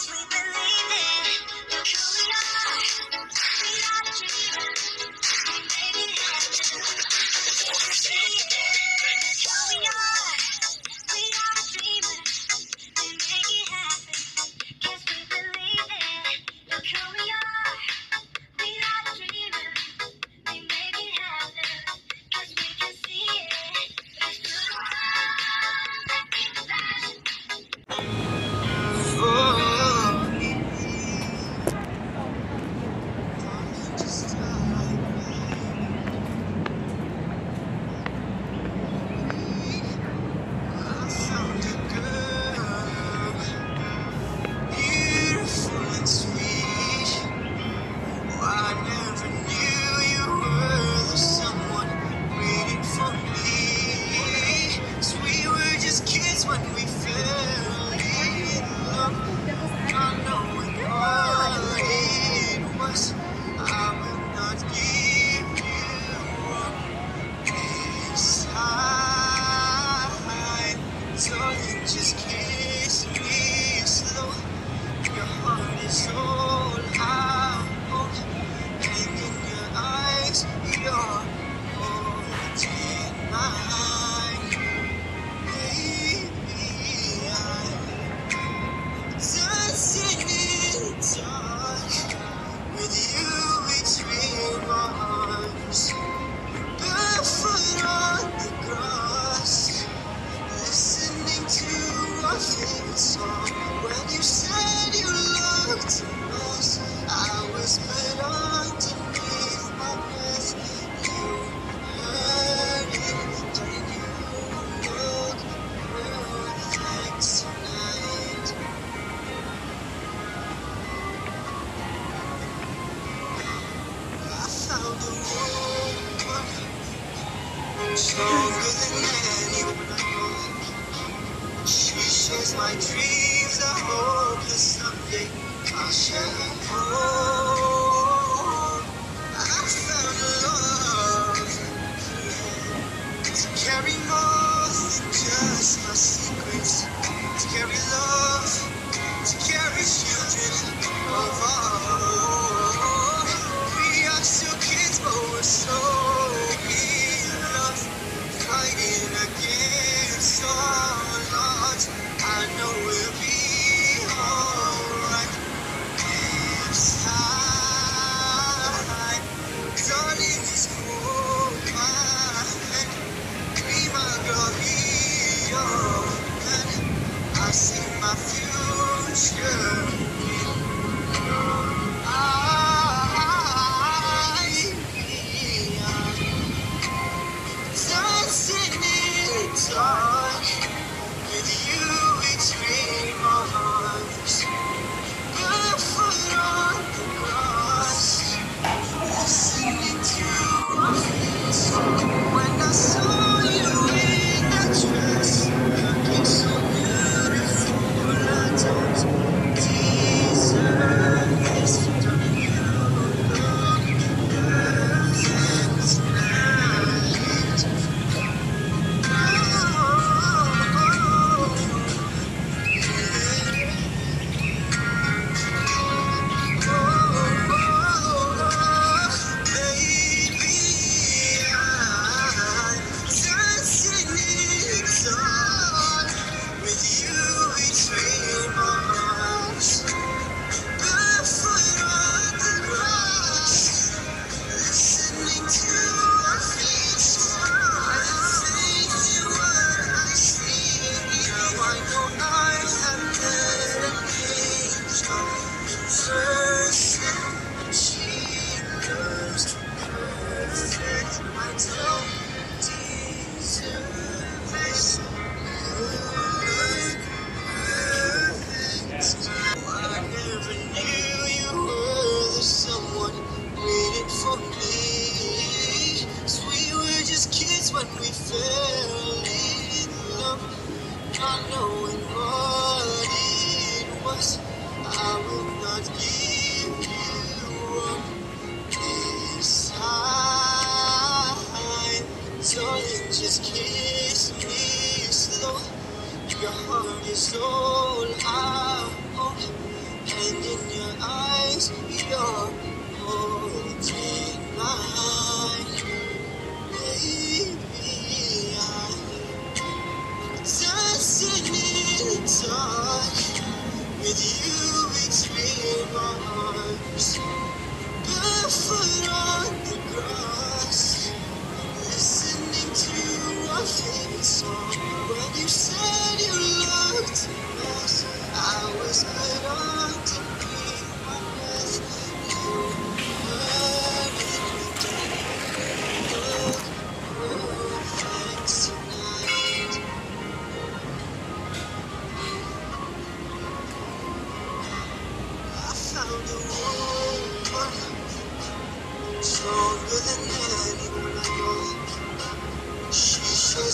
sleeping. chase my dreams. I hope that someday I shall improve.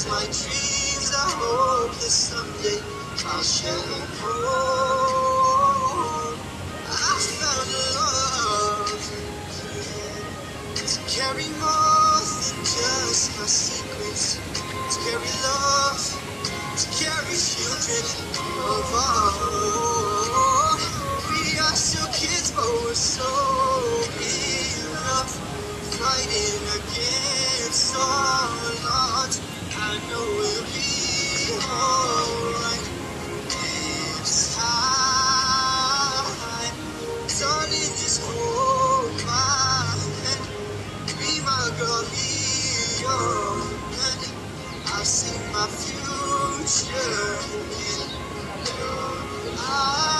my dreams. I hope that someday I'll share and grow. I found love to carry more than just my secrets, to carry love, to carry children of our own. I see my future in you. I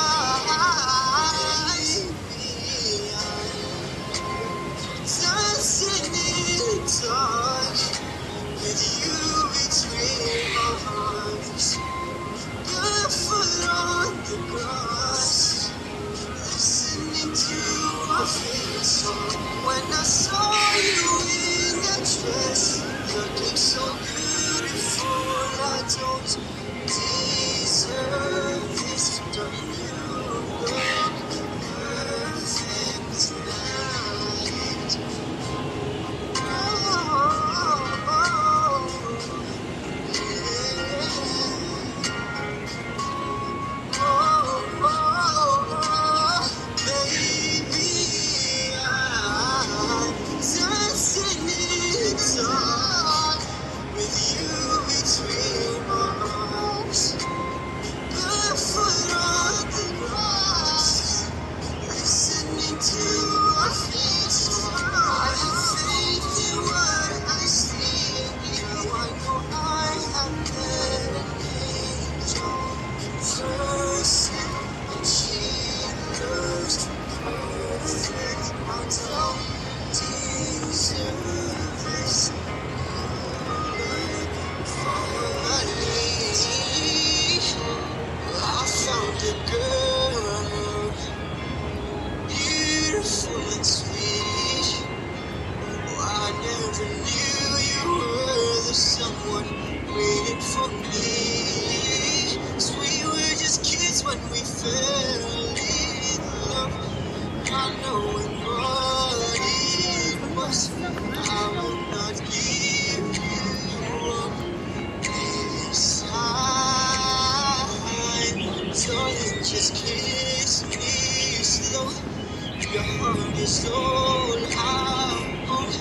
soul out.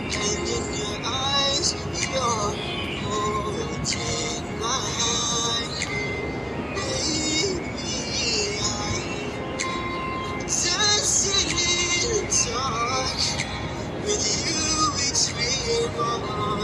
And in your eyes you're holding my hand. Baby I'm dancing in the dark with you it's real.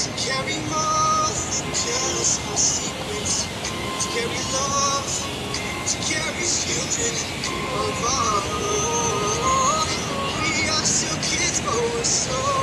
to carry more than just my secrets, to carry love, to carry children of our own. We are still kids, but we're so.